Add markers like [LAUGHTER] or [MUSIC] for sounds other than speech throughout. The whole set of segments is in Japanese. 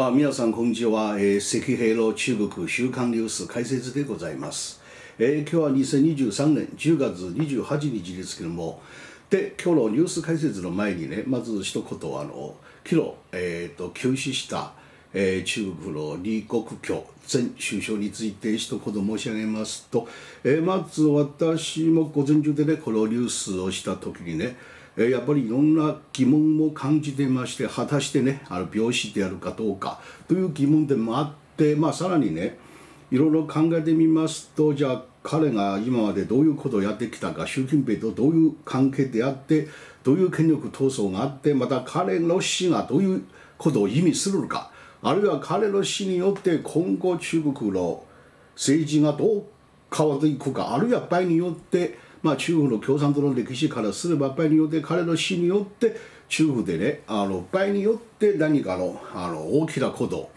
あ皆さんこんにちは、えー、赤平の中国週刊ニュース解説でございます、えー、今日は2023年10月28日ですけども。で今日のニュース解説の前にねまず一言あの昨日、えーと、休止した、えー、中国の李克強前首相について一言申し上げますと、えー、まず私も午前中でねこのニュースをした時にねえやっぱりいろんな疑問も感じてまして果たしてねあの病死であるかどうかという疑問点もあって、まあ、さらにねいろいろ考えてみますとじゃあ彼が今までどういうことをやってきたか習近平とどういう関係であってどういう権力闘争があってまた彼の死がどういうことを意味するのかあるいは彼の死によって今後中国の政治がどう変わっていくかあるいは場合によってまあ、中国の共産党の歴史からすれば場合によって彼の死によって中国でねあの場合によって何かのあの大きなこと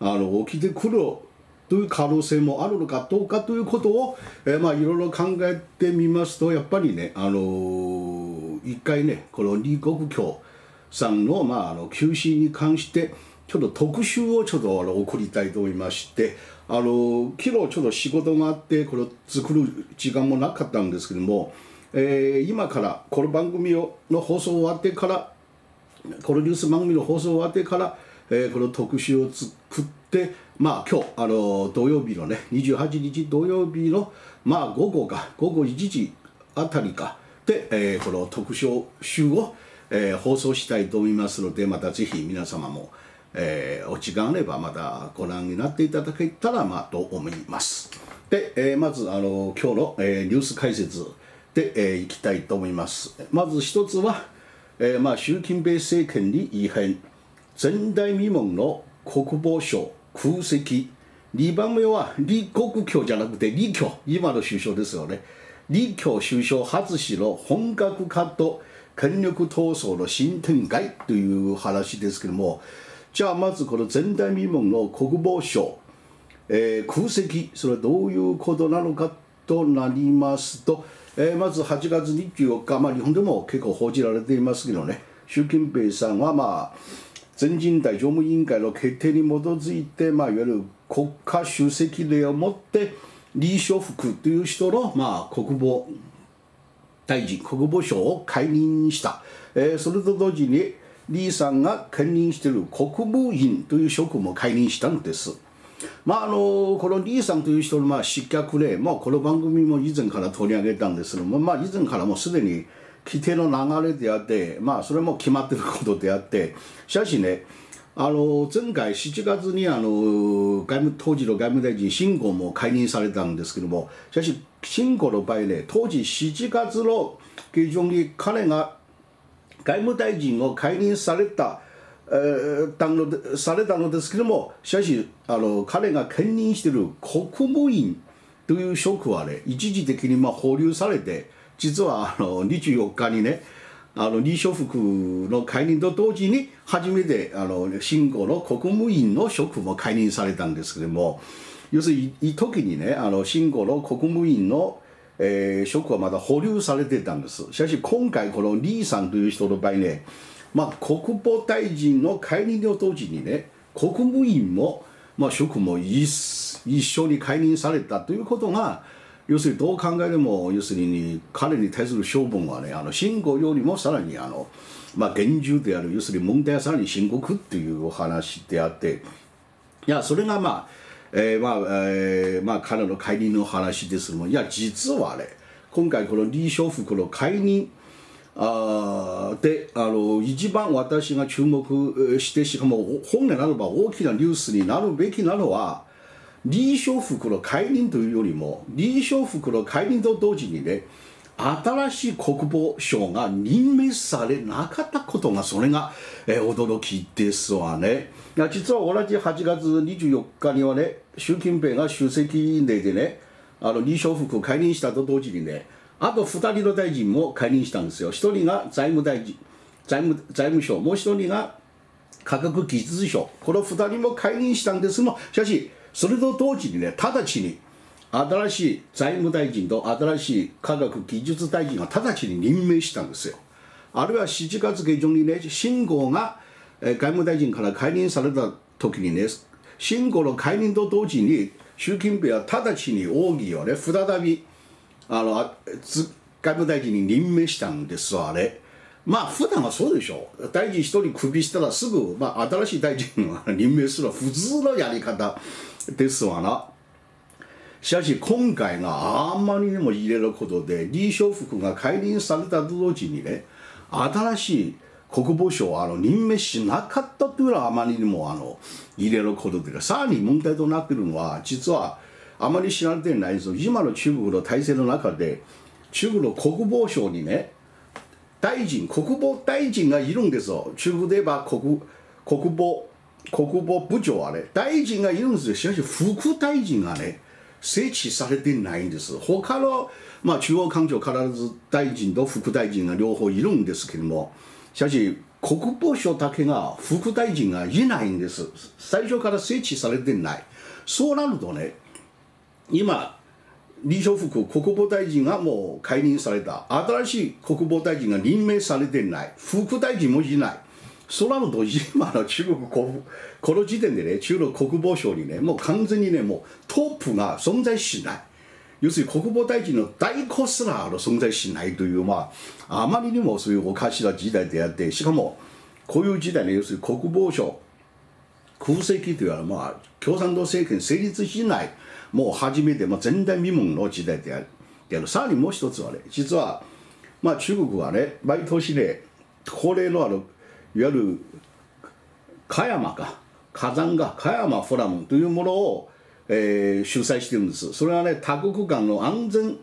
あの起きてくるという可能性もあるのかどうかということを、えー、まあいろいろ考えてみますとやっぱりね、あのー、一回ねこの李克強さんの,、まあ、あの休止に関してちょっと特集をちょっとあの送りたいと思いましてあの昨日ちょっと仕事があってこれを作る時間もなかったんですけども、えー、今からこの番組をの放送終わってからこのニュース番組の放送終わってから、えー、この特集を作ってまあ今日あの土曜日のね28日土曜日のまあ午後か午後1時あたりか。で、えー、この特集を、えー、放送したいと思いますのでまたぜひ皆様もえー、お時間あればまたご覧になっていただけたらまあと思います。で、えー、まずあの今日の、えー、ニュース解説で、えー、いきたいと思います。まず一つは、えーまあ、習近平政権に異変前代未聞の国防省空席2番目は李克強じゃなくて李強今の首相ですよね李強首相初しの本格化と権力闘争の新展開という話ですけどもじゃあまずこの前代未聞の国防省、えー、空席それはどういうことなのかとなりますと、えー、まず8月24日、まあ、日本でも結構報じられていますけどね。習近平さんはまあ全人代常務委員会の決定に基づいて、まあ、いわゆる国家主席令をもって李承福という人の、まあ、国防大臣国防省を解任した、えー、それと同時に李さんが兼任している国務院という職も解任したんです。まあ、あのこの李さんという人のまあ失脚例、まあ、この番組も以前から取り上げたんですけども、まあ、以前からもすでに規定の流れであって、まあ、それも決まってることであってしかしねあの前回7月にあの外務当時の外務大臣秦剛も解任されたんですけどもしかし秦剛の場合ね当時7月の下旬に彼が外務大臣を解任された、えー、たのされたのですけれどもしかしあの彼が兼任している国務院という職はね一時的にまあ保留されて実はあの24日にねあの李承福の解任と同時に初めてあの新興の国務院の職も解任されたんですけれども要するにいい時にねあの新興の国務院のえー、職はまだ保留されてたんです。しかし今回このリーさんという人の場合ね、まあ、国防大臣の解任の当時にね国務院も、まあ、職も一一緒に解任されたということが要するにどう考えても要するに彼に対する処分はねあの信号よりもさらにあの、まあ、厳重である要するに問題はさらに深刻っていうお話であっていやそれがまあえー、まあ、えー、まあ、彼の解任の話ですもん。いや、実はね、今回この李承福の解任あであの一番私が注目してしかも本来ならば大きなニュースになるべきなのは李承福の解任というよりも李承福の解任と同時にね新しい国防省が任命されなかったことがそれが、え、驚きですわね。実は同じ8月24日にはね習近平が主席でねあの李承福解任したと同時にねあと2人の大臣も解任したんですよ。1人が財務大臣財務財務省もう1人が科学技術省この2人も解任したんですがしかしそれと同時にね直ちに新しい財務大臣と新しい科学技術大臣が直ちに任命したんですよ。あるいは7月下旬にね、秦剛が外務大臣から解任された時にね新語の解任と同時に習近平は直ちに奥義をね再びあの外務大臣に任命したんですあれ。まあ普段はそうでしょう大臣一人クビしたらすぐ、まあ、新しい大臣を [LAUGHS] 任命する普通のやり方ですわなしかし今回があんまりにも入れることで李承福が解任されたと同時にね新しい国防省をあの任命しなかったというのはあまりにもあの入れることでさらに問題となっているのは実はあまり知られていないです今の中国の体制の中で中国の国防省にね大臣国防大臣がいるんですよ。中国で言えば国国防国防部長はね大臣がいるんですよ。しかし副大臣がね設置されてないんです。他の、まあ、中央官庁必ず大臣と副大臣が両方いるんですけどもしかし国防省だけが副大臣がいないんです。最初から設置されてない。そうなるとね今李承福国防大臣がもう解任された。新しい国防大臣が任命されてない。副大臣もいない。そうなると今の中国国この時点でね中国国防省にねもう完全にねもうトップが存在しない。要するに国防大臣の代行すらの存在しないというまああまりにもそういうおかしな時代であってしかもこういう時代ね要するに国防省空席というのはまあ共産党政権成立しないもう初めて、まあ、前代未聞の時代である。であさらにもう一つはね実は、まあ、中国はね毎年ね恒例のあるいわゆる加山か火山が加山フォラムというものを、えー、主催してるんですそれはね多国間の安全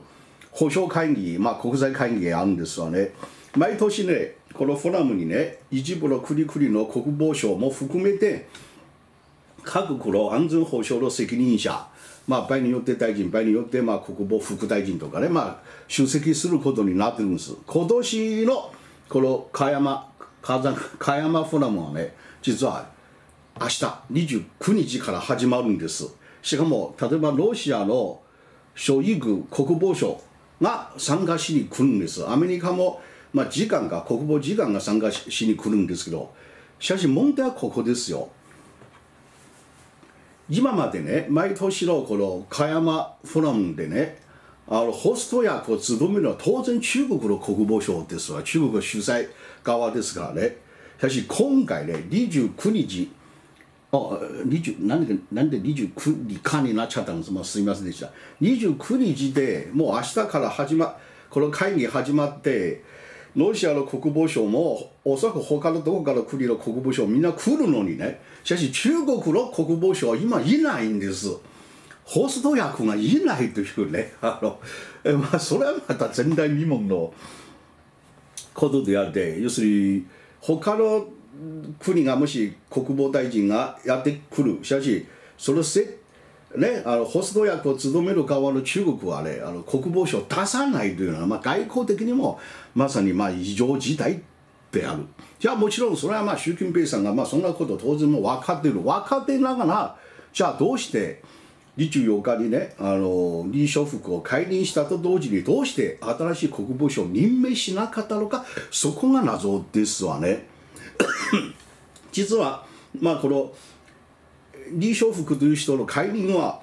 保障会議、まあ、国際会議があるんですわね毎年ねこのフォラムにね一部の国々の国防省も含めて各国の安全保障の責任者まあ、場合によって大臣、場合によってまあ国防副大臣とかね、まあ、出席することになってるんです。今年のこの加山、火山、加山フラムはね、実は明日29日から始まるんです。しかも、例えばロシアのショイグ国防省が参加しに来るんです。アメリカも、まあ、時間が、国防時間が参加しに来るんですけど、しかし問題はここですよ。今までね毎年のこの加山フォラムでねあのホスト役を務めるのは当然中国の国防省ですわ。中国の主催側ですからね。しかし今回ね29日あ20なんでなんで29日かになっちゃったんですもうすみませんでした。29日でもう明日から始まこの会議始まってロシアの国防省もおそらく他のどこかの国の国防省みんな来るのにね。しかし中国の国防省は今いないんです。ホスト役がいないというねあの、まあ、それはまた前代未聞のことであって要するに他の国がもし国防大臣がやってくるしかしそのせね、あのホスト役を務める側の中国はねあの国防省を出さないというのは、まあ、外交的にもまさにまあ異常事態である。じゃあもちろんそれはまあ習近平さんがまあそんなこと当然も分かっている。分かっていながらじゃあどうして24日にねあの李承福を解任したと同時にどうして新しい国防省を任命しなかったのかそこが謎ですわね。[COUGHS] 実はまあこの李承福という人の解任は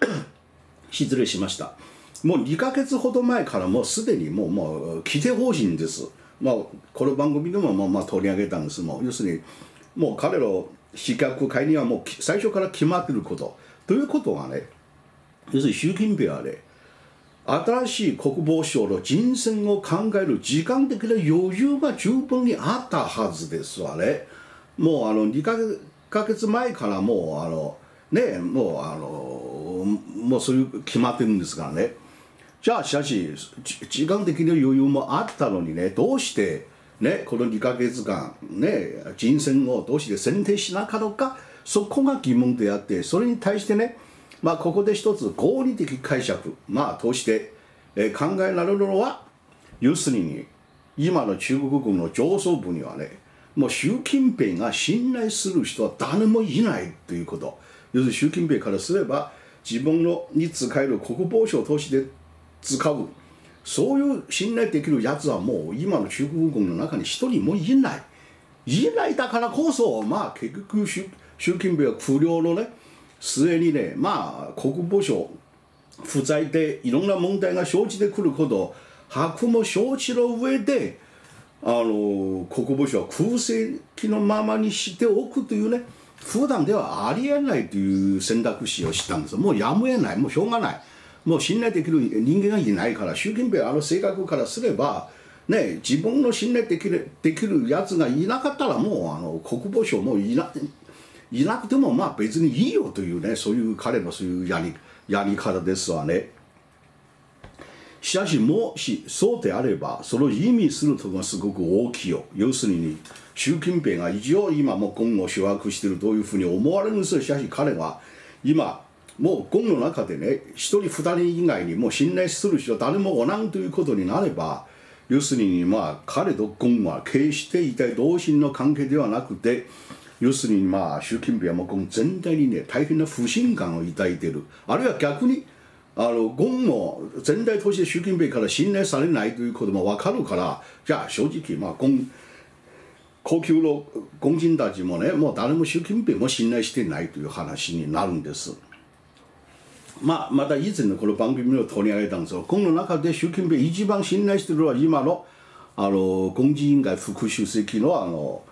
[COUGHS] 失礼しました。もう2か月ほど前からもうすでにもうもう規定方針です、まあ、この番組でもまあまあ取り上げたんです。もう要するにもう彼の資格解任はもう最初から決まってること。ということはね要するに習近平はね新しい国防省の人選を考える時間的な余裕が十分にあったはずですわね。もうあの2か月ヶ月前からもうあのねもうあのもうそういう決まってるんですからねじゃあしかし時間的な余裕もあったのにねどうしてねこの2ヶ月間ね人選をどうして選定しなかったのかそこが疑問であってそれに対してねまあここで一つ合理的解釈まあとして、え考えられるのは要するに今の中国軍の上層部にはねもう習近平が信頼する人は誰もいないということ。要するに習近平からすれば自分のに使える国防省を通して使うそういう信頼できるやつはもう今の中国軍の中に一人もいない。いないだからこそ、まあ、結局、習近平は不良のね、末にね、まあ、国防省、不在でいろんな問題が生じてくることを、把握も承知の上で、あの国防省は空席のままにしておくというね、普段ではありえないという選択肢をしたんです。もうやむを得ない、もうしょうがない。もう信頼できる人間がいないから、習近平あの性格からすれば、ね、自分の信頼できるできるやつがいなかったらもうあの国防省もいないなくてもまあ別にいいよというねそういう彼のそういうやりやり方ですわね。しかしもしそうであればその意味するところがすごく大きいよ。要するに習近平が一応今も今後掌握しているというふうに思われるんですよ。しかし彼は今もう軍の中でね一人二人以外にもう信頼する人誰もおらんということになれば要するにまあ彼と軍は決して一体同心の関係ではなくて要するにまあ習近平もう軍全体にね大変な不信感を抱いているあるいは逆にあの軍も全体として習近平から信頼されないということも分かるからじゃあ正直まあ軍高級の軍人たちもねもう誰も習近平も信頼してないという話になるんです。まあ、また以前のこの番組を取り上げたんですが、この中で習近平一番信頼しているのは今のあの軍事委員会副主席のあの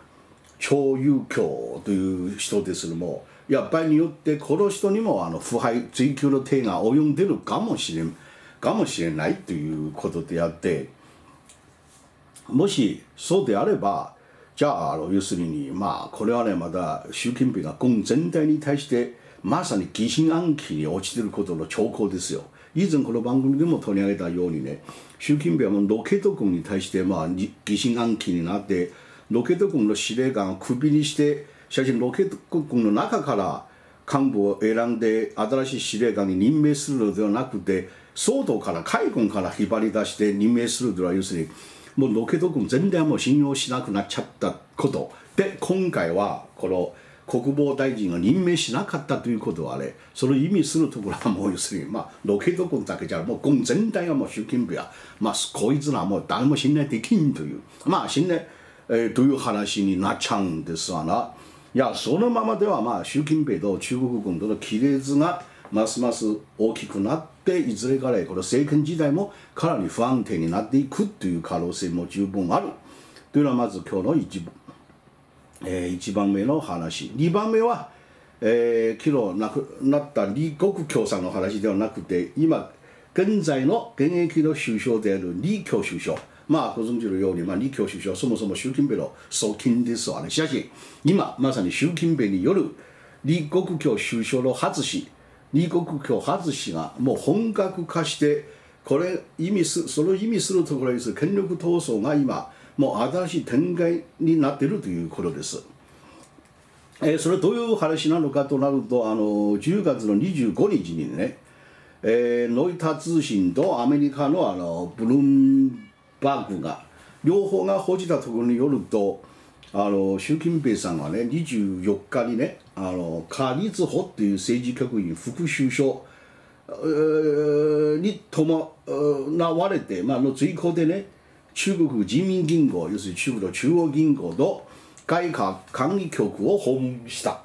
張友強という人ですけども、やっぱりによってこの人にもあの腐敗追及の手が及んでるかもしれんかもしれないということであって、もしそうであれば、じゃああの要するにまあこれはねまだ習近平が軍全体に対してまさに疑心暗鬼に落ちてることの兆候ですよ。以前この番組でも取り上げたようにね、習近平はロケット軍に対してまあ疑心暗鬼になって、ロケット軍の司令官をクビにして、しかしロケット軍の中から幹部を選んで新しい司令官に任命するのではなくて、総統から海軍から引っ張り出して任命するというのは要するに、もうロケット軍全体はも信用しなくなっちゃったこと。で、今回はこの、国防大臣が任命しなかったということはね、その意味するところはもう要するに、まあ、ロケット軍だけじゃ、もう軍全体はもう習近平は、まあ、こいつらはもう誰も信頼できんという、まあ、信頼、えー、という話になっちゃうんですわな。いや、そのままでは、まあ、習近平と中国軍との亀裂がますます大きくなって、いずれからこの政権時代もかなり不安定になっていくという可能性も十分ある。というのはまず今日の一部。えー、1番目の話2番目は、えー、昨日亡くなった李克強さんの話ではなくて今現在の現役の首相である李強首相まあご存知のように、まあ、李強首相そもそも習近平の側近ですわねしかし今まさに習近平による李克強首相の外し李克強外しがもう本格化してこれ意味すその意味するところです権力闘争が今もう新しい展開になっているということです。えー、それどういう話なのかとなるとあの10月の25日にね、えー、ロイター通信とアメリカのあのブルームバーグが両方が報じたところによるとあの習近平さんはね24日にねあのカリツホっていう政治局員副首相に伴われて、まあ、の追加でね中国人民銀行要するに中国の中央銀行と外貨管理局を訪問した。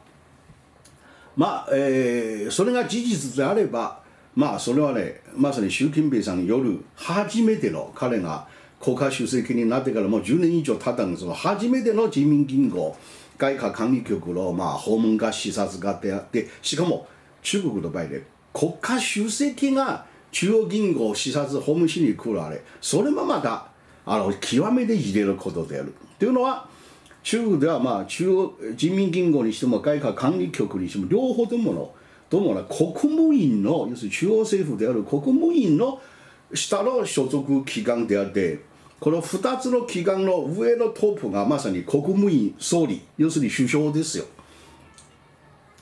まあ、えー、それが事実であればまあそれはねまさに習近平さんによる初めての彼が国家主席になってからもう10年以上経ったんですが初めての人民銀行外貨管理局のまあ訪問が視察がであってしかも中国の場合で国家主席が中央銀行視察訪問しに来るあれそれもまたあの極めて入れることである。というのは中国ではまあ中央人民銀行にしても外貨管理局にしても両方とものどうもね国務院の要するに中央政府である国務院の下の所属機関であってこの2つの機関の上のトップがまさに国務院総理要するに首相ですよ。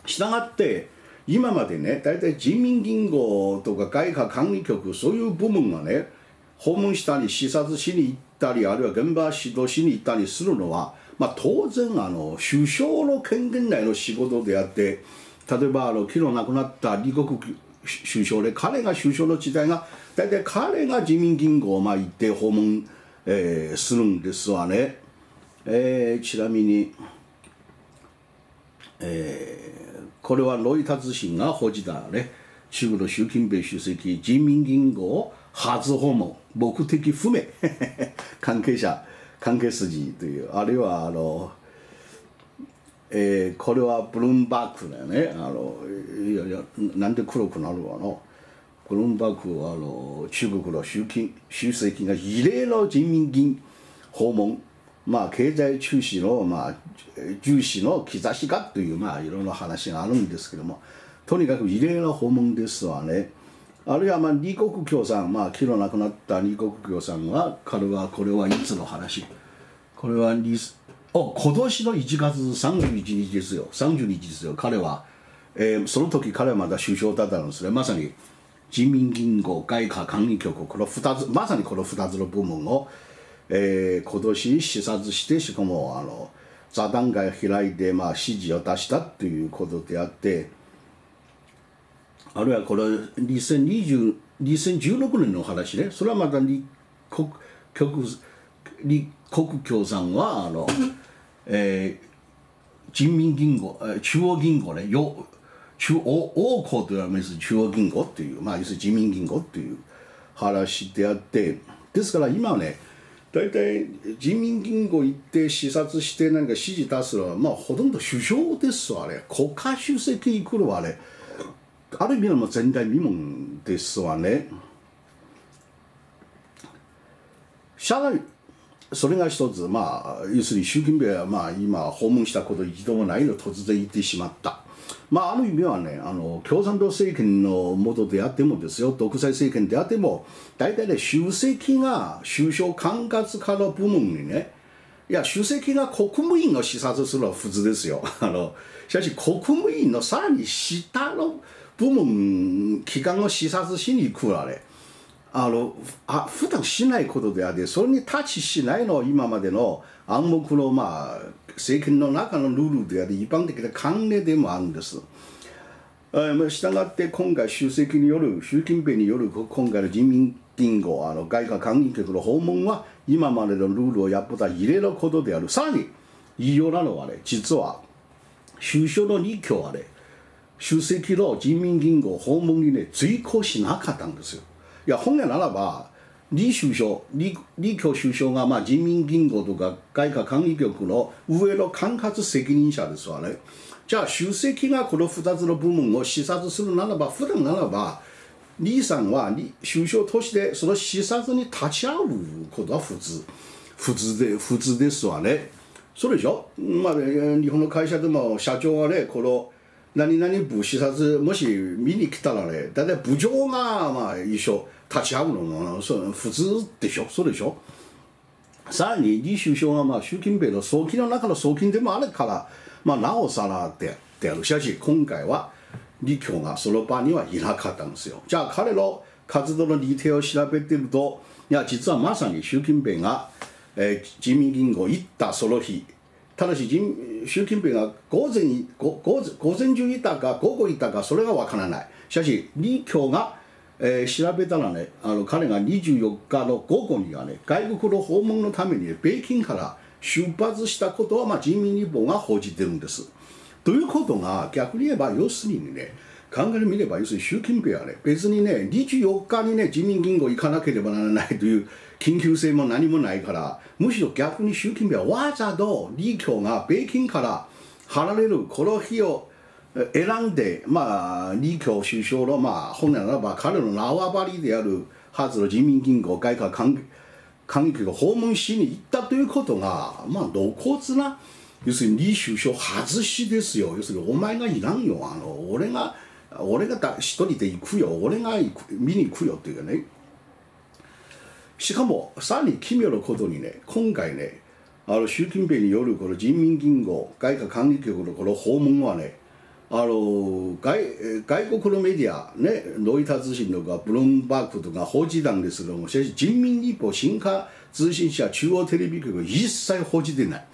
したがって今までね大体人民銀行とか外貨管理局そういう部門がね訪問したり視察しに行ったりあるいは現場指導しに行ったりするのは、まあ、当然あの首相の権限内の仕事であって例えばあの昨日亡くなった李克首相で彼が首相の時代が大体彼が自民銀行をまあ行って訪問、えー、するんですわね。えー、ちなみに、えー、これはロイタ通信が報じたね。中国の習近平主席人民銀行初訪問。目的不明。[LAUGHS] 関係者関係筋という。あるいはあの、えー、これはブルームバーグだよね。あのいやいやなんで黒くなるわの？ブルームバーグはあの中国の習近習主席が異例の人民銀訪問。まあ経済中止の、まあ、重視の兆しかというまあいろんな話があるんですけども。とにかく異例な訪問ですわね。あるいはまあ李克強さん、まあ、昨日亡くなった李克強さんは彼はこれはいつの話？これはお今年の1月31日ですよ。30日ですよ。彼は、えー、その時彼はまだ首相だったんですね。まさに人民銀行外貨管理局この2つまさにこの2つの部門を、えー、今年視察してしかもあの座談会を開いて、まあ、指示を出したということであってあるいはこれ2020 2016年の話ね。それはまた李国極李克強さんはあの、えー、人民銀行中央銀行ね。よ中央王行というのは中央銀行っていう、まあ、要するに人民銀行っていう話であってですから今はね大体人民銀行行って視察して何か指示出すのは、まあ、ほとんど首相ですわね国家主席来るわねある意味の前代未聞ですわね。社内それが一つ、まあ、要するに習近平は、まあ、今訪問したこと一度もないの突然言ってしまった。まあ、ある意味はねあの共産党政権のもとであってもですよ独裁政権であっても大体ね主席が首相管轄下の部門にねいや主席が国務院を視察するのは普通ですよ。[LAUGHS] あのしかし国務院のさらに下の部門機関を視察しに行くあれ。あのあ普段しないことであってそれにタッチしないの今までの暗黙のまあ政権の中のルールであり一般的な慣例でもあるんです。したがって今回主席による習近平による今回の人民銀行あの外貨管理局の訪問は今までのルールを破った異例のことであるさらに異様なのはね実は首相の二挙はね主席の人民銀行訪問にね随行しなかったんですよいや本来ならば李首相李李強首相がまあ人民銀行とか外貨管理局の上の管轄責任者ですわね。じゃあ主席がこの2つの部門を視察するならば普段ならば李さんは首相としてその視察に立ち会うことは普通。普通で普通ですわね。そうでしょ？まあ日本の会社でも社長はねこの何々部視察もし見に来たらね大体部長がまあ一緒。立ち会うのもそう普通でしょ？そうでしょ？さらに李首相がまあ習近平の送金の中の送金でもあるからまあなおさらでである。しかし今回は李強がその場にはいなかったんですよ。じゃあ彼の活動の日程を調べてるといや実はまさに習近平が、えー、人民銀行行ったその日。ただし習近平が午前午午前中いたか午後いたかそれがわからない。しかし李強が、えー、調べたらねあの彼が24日の午後にはね外国の訪問のために、ね、北京から出発したことは、まあ、人民日報が報じてるんです。ということが逆に言えば要するにね考えてみれば要するに習近平はね別にね24日にね人民銀行行かなければならないという緊急性も何もないからむしろ逆に習近平はわざと李強が北京から離れるこの日を選んで、まあ、李強首相の、まあ、本来ならば彼の縄張りであるはずの人民銀行外貨関係局を訪問しに行ったということが、まあ、露骨な要するに李首相外しですよ。要するにお前がいらんよ。あの俺が俺が一人で行くよ。俺が行く見に行くよっていうね。しかもさらに奇妙なことにね今回ねあの習近平によるこの人民銀行外貨管理局のこの訪問はねあの外外国のメディア、ね、ロイター通信とかブルームバーグとか報じたんですけどもしかし人民日報新華通信社中央テレビ局は一切報じてない。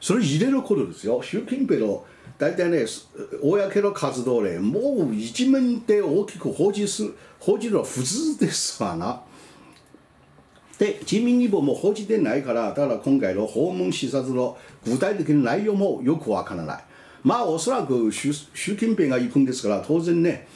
それ異例のことですよ。習近平の大体ね公の活動でもう一面で大きく報じす報じるのは普通ですわな。で人民日報も報じてないからだから今回の訪問視察の具体的な内容もよくわからない。まあおそらく習習近平が行くんですから当然ね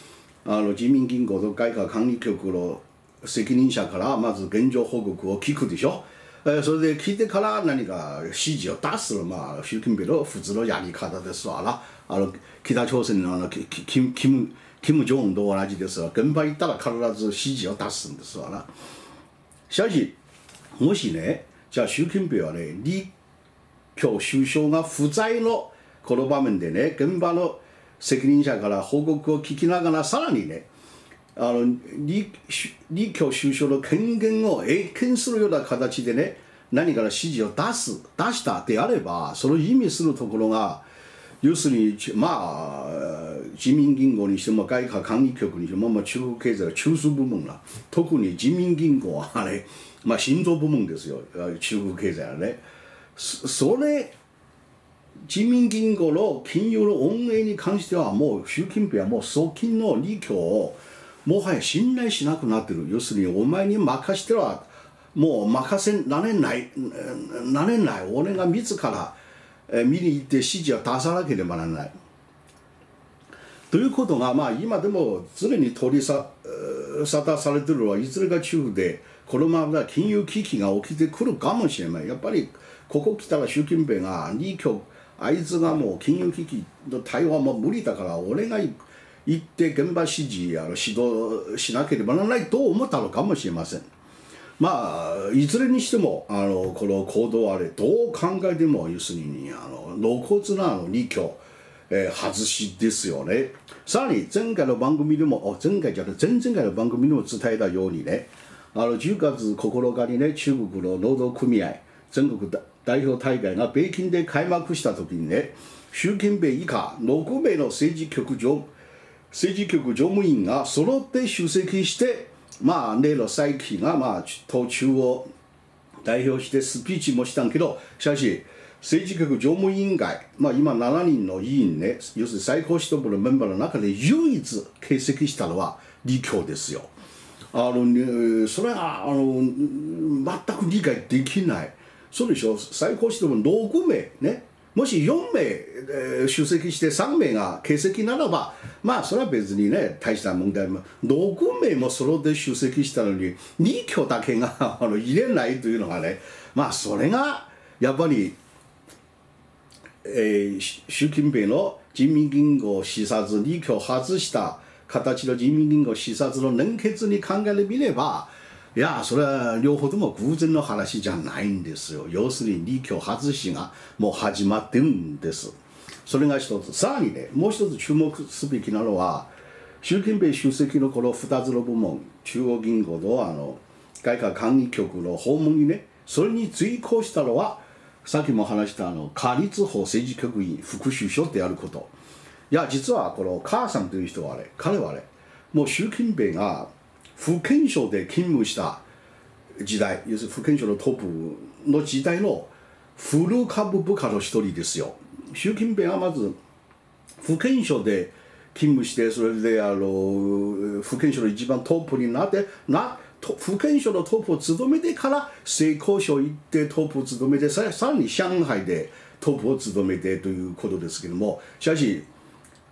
あの人民銀行と外貨管理局の責任者からまず現状報告を聞くでしょ。えそれで聞いてから何か指示を出すまあ習近平の普通のやり方ですわな。あの北朝鮮のあのキキムキムキム・ジョンと同じですわ。現場行ったら必ず指示を出すんですわな。しかしもしねじゃあ習近平はね李強首相が不在のこの場面でね現場の責任者から報告を聞きながらさらにねあの李李強首相の権限を永見するような形でね何かの指示を出す出したであればその意味するところが要するにまあ人民銀行にしても外貨管理局にしても、まあ、中国経済の中枢部門だ特に人民銀行はね、まあ、心臓部門ですよ。中国経済はね。それ人民銀行の金融の運営に関してはもう習近平はもう送金の利強をもはや信頼しなくなってる要するにお前に任してはもう任せられないなれない俺が自ら見に行って指示を出さなければならない。ということが、まあ、今でも常に取り沙汰されてるのはいずれが中国でこのまま金融危機が起きてくるかもしれないやっぱりここ来たら習近平が李強あいつがもう金融危機の対応はもう無理だから俺が行って現場指示あの指導しなければならないと思ったのかもしれません。まあいずれにしてもあのこの行動あれどう考えても要するにあの露骨なあの李強えー、外しですよね。さらに前回の番組でも、前回じゃなくて前々回の番組でも伝えたようにね、あの10月9日にね、中国の労働組合、全国代表大会が北京で開幕した時にね、習近平以下6名の政治局長、政治局常務員が揃って出席して、まあ、例の再起が、まあ、途中を代表してスピーチもしたんけど、しかし、政治局常務委員会、まあ、今7人の委員ね要するに最高指導部のメンバーの中で唯一欠席したのは李強ですよ。あのね、それはあの全く理解できない。そうでしょ？最高指導部の6名ね？もし4名、えー、出席して3名が欠席ならばまあそれは別にね大した問題も6名も揃って出席したのに李強だけが [LAUGHS] あの入れないというのがねまあそれがやっぱりえー、習近平の人民銀行視察李強外した形の人民銀行視察の連結に考えてみればいやそれは両方とも偶然の話じゃないんですよ。要するに李強外しがもう始まってるんです。それが一つ。さらにねもう一つ注目すべきなのは習近平主席のこの2つの部門中央銀行とあの外貨管理局の訪問にねそれに追行したのはさっきも話したあの下立法政治局員副首相であること。いや実はこの母さんという人はあれ彼はあれもう習近平が福建省で勤務した時代要するに福建省のトップの時代の古株部下の一人ですよ。習近平はまず福建省で勤務してそれであの福建省の一番トップになってな福建省のトップを務めてから成功省行ってトップを務めてさらに上海でトップを務めてということですけどもしかし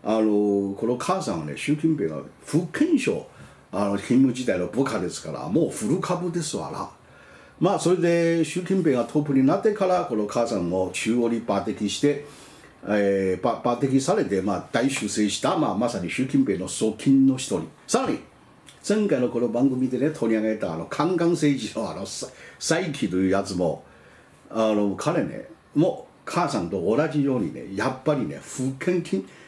あのこの母さんはね習近平が福建省あの勤務時代の部下ですからもう古株ですわな。まあそれで習近平がトップになってからこの母さんも中央に抜擢して、えー、抜擢されて、まあ、大修正した、まあ、まさに習近平の側近の一人さらに前回のこの番組でね取り上げたあの宦官政治のあの再起というやつもあの彼ねもう母さんと同じようにねやっぱりね福建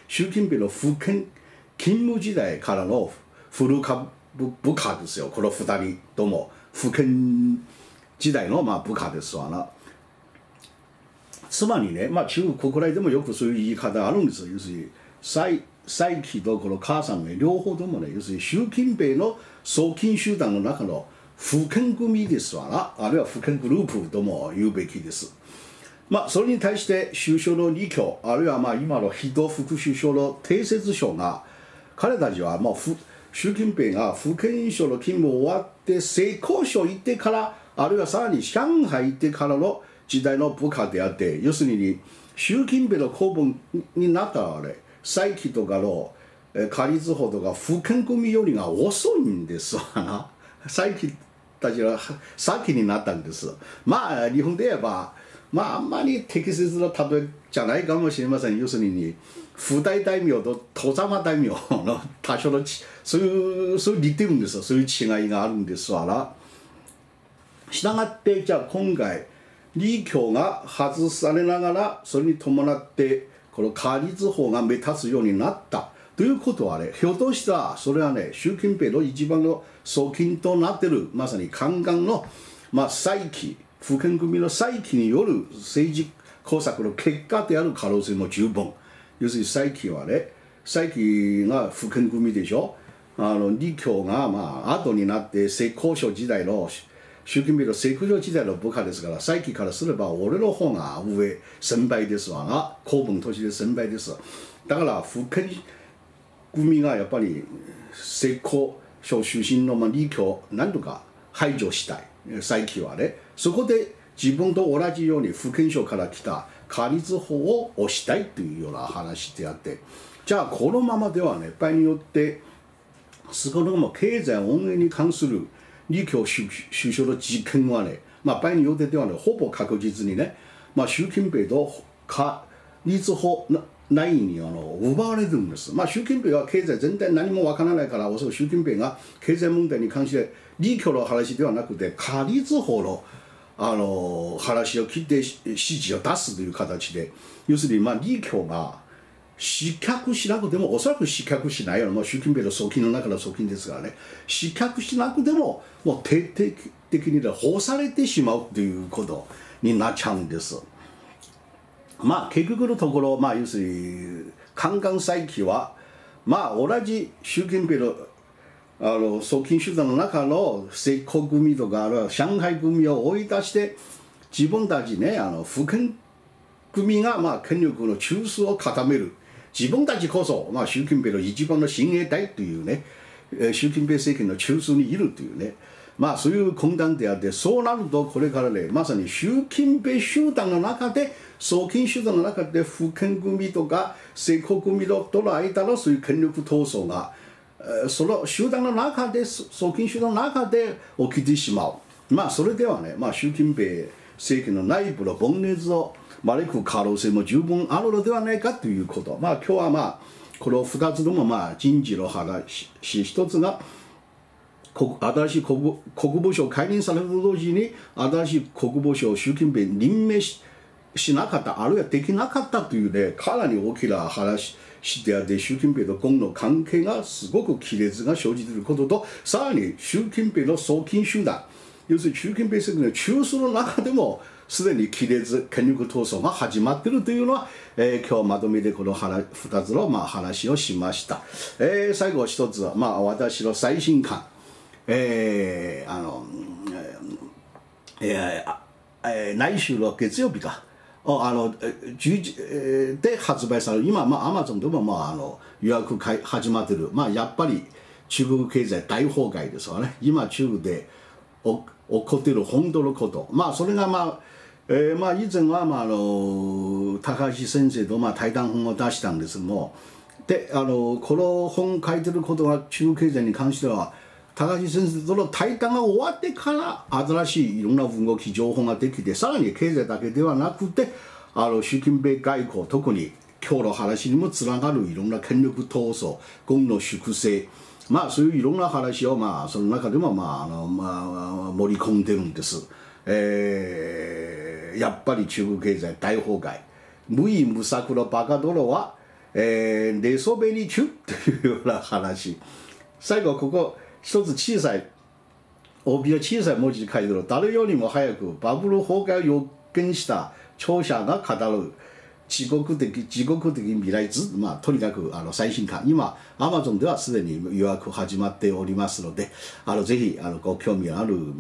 習近平の福建勤務時代からの古株部下ですよ。この2人とも。福建時代のまあ部下ですわな。つまりね、まあ、中国国内でもよくそういう言い方あるんですよ。要するに再再起とこの母さんね両方ともね要するに習近平の送金集団の中の福建組ですわな。あるいは福建グループとも言うべきです。まあそれに対して首相の李強あるいはまあ今の非道副首相の定説書が彼たちはもう習近平が福建省の勤務終わって成功省行ってからあるいはさらに上海行ってからの時代の部下であって要するに習近平の公文になったらあれ再起とかの仮図法とか不健組よりが遅いんです。わな再起たちは先になったんです。まあ日本で言えばまああんまり適切な例えじゃないかもしれません。要するに不大大名と戸様大名の多少のそういうそういう似てるんですよ。そういう違いがあるんですわなしたがってじゃあ今回李強が外されながらそれに伴ってこの仮図法が目立つようになったということはねひょっとしたらそれはね習近平の一番の側近となってるまさに宦官の、まあ、再起福建組の再起による政治工作の結果である可能性も十分。要するに再起はね再起が福建組でしょ？あの李強がまあ後になって浙江省時代の習近平の浙江省時代の部下ですから再起からすれば俺の方が上先輩ですわな公文都市で先輩です。だから福建組がやっぱり浙江省出身のまあ李強なんとか排除したい。再起はねそこで自分と同じように福建省から来た仮立法を推したいというような話であってじゃあこのままではね場合によって少なくとも経済運営に関する李強首相の実験はね、まあ、場合によってではねほぼ確実にね、まあ、習近平と仮立法内にあの奪われるんです。まあ、習近平は経済全体何もわからないから、おそらく習近平が経済問題に関して李強の話ではなくて、仮立法のあの話を聞いて指示を出すという形で、要するにまあ李強が失脚しなくても、おそらく失脚しないよ、もう習近平の側近の中の側近ですからね、失脚しなくても、もう徹底的に放されてしまうということになっちゃうんです。まあ結局のところ、まあ、要するに宦官再起はまあ同じ習近平のあの側近集団の中の浙江組とかある上海組を追い出して自分たちねあの福建組がまあ権力の中枢を固める。自分たちこそ、まあ、習近平の一番の親衛隊というね習近平政権の中枢にいるというね。まあそういう混乱であってそうなるとこれからねまさに習近平集団の中で送金集団の中で福建組とか成功組との間のそういう権力闘争がその集団の中で送金集団の中で起きてしまう。まあそれではね、まあ、習近平政権の内部の分裂を招く可能性も十分あるのではないかということ。まあ今日はまあこの2つともまあ人事の話一つが新しい国国防省解任されると同時に新しい国防省習近平任命ししなかったあるいはできなかったというねかなり大きな話であって習近平と軍の関係がすごく亀裂が生じていることとさらに習近平の送金集団要するに習近平政権の中枢の中でもすでに亀裂権力闘争が始まっているというのは、えー、今日まとめてこの2つのまあ話をしました、えー、最後一つは、まあ、私の最新刊。えー、あの、えーえー、来週の月曜日か。あので発売される。今、まあ、アマゾンでも、まあ、あの予約会始まってる、まあ、やっぱり中国経済大崩壊ですわね。今中国で起こっている本当のこと。まあそれがまあえー、まあ以前は、まあ、あの高橋先生と、まあ、対談本を出したんですけども。であのこの本書いてることが中国経済に関しては高橋先生との対談が終わってから新しいいろんな動き情報ができてさらに経済だけではなくてあの習近平外交特に今日の話にもつながるいろんな権力闘争軍の粛清まあそういういろんな話をまあその中でもまああのまあ盛り込んでるんです。えー、やっぱり中国経済大崩壊無為無策のバカ泥は、えー、寝そべり中というような話最後ここ一つ小さい帯を小さい文字で書いてる誰よりも早くバブル崩壊を予見した著者が語る地獄的地獄的未来図、まあ、とにかくあの最新刊。今アマゾンではすでに予約始まっておりますのであのぜひあのご興味ある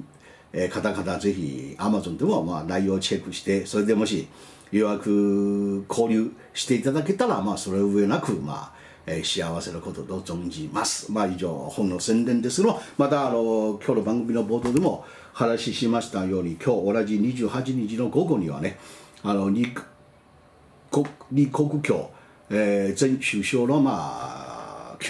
方々ぜひアマゾンでもまあ内容をチェックしてそれでもし予約交流していただけたらまあそれ上なくまあえー、幸せなことと存じます。まあ以上、本の宣伝ですのまたあの今日の番組の冒頭でも話しましたように、今日同じ28日の午後にはね、あの二国二国境、えー、前首相のまあ